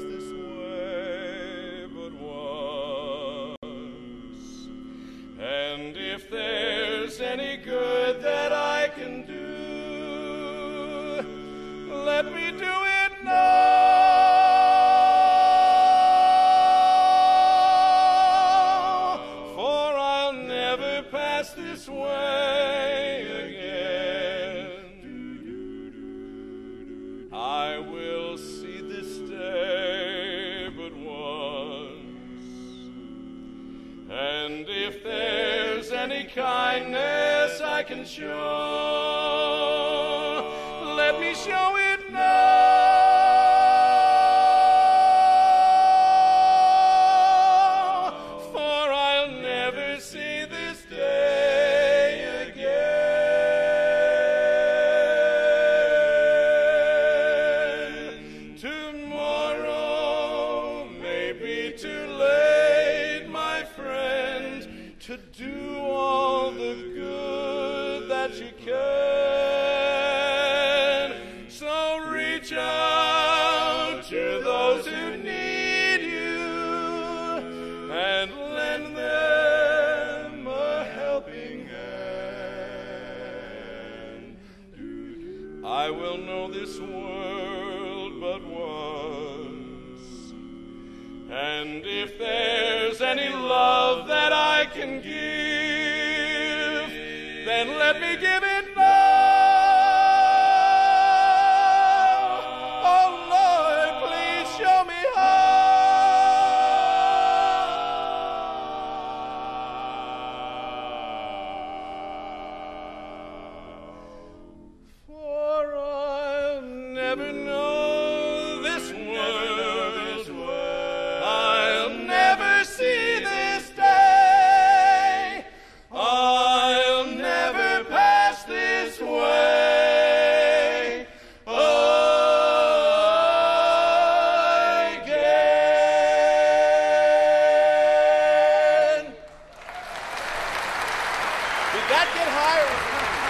this way but once. And if there's any good that I can do, let me do it now. For I'll never pass this way any kindness I can show, let me show it to do all the good that you can. So reach out to those who need you and lend them a helping hand. I will know this world but once. And if there's any love that can give, then let me give. We got to get higher.